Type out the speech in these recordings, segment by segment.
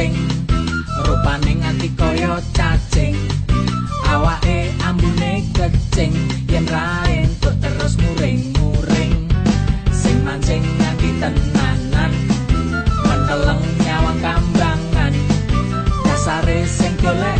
kucing rupane nganti kaya cacing awake ambune kecing yen raen tuk terus muring-muring sing mancing nganti tenanan meneleng nyawang kambangan dasare sing golek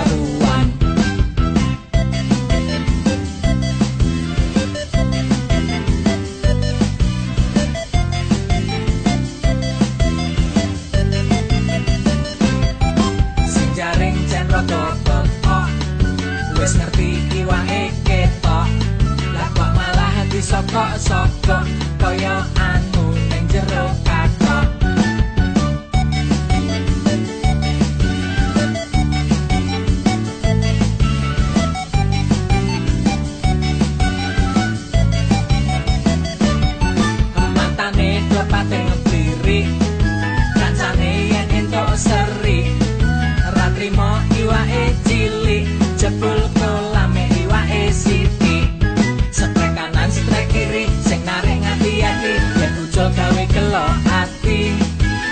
jebul kolame iwake Setrek kanan setrek kiri sing narik ngati ati Yen ucul gawe gelo ati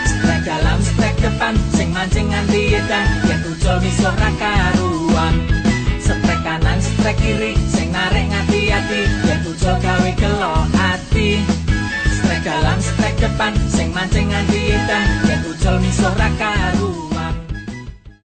Setrek dalam setrek depan sing mancing nganti edan Yen ucul wis karuan Setrek kanan setrek kiri sing narik ngati ati Yen ucul gawe gelo ati Setrek dalam setrek depan sing mancing nganti edan Yen ucul wis ora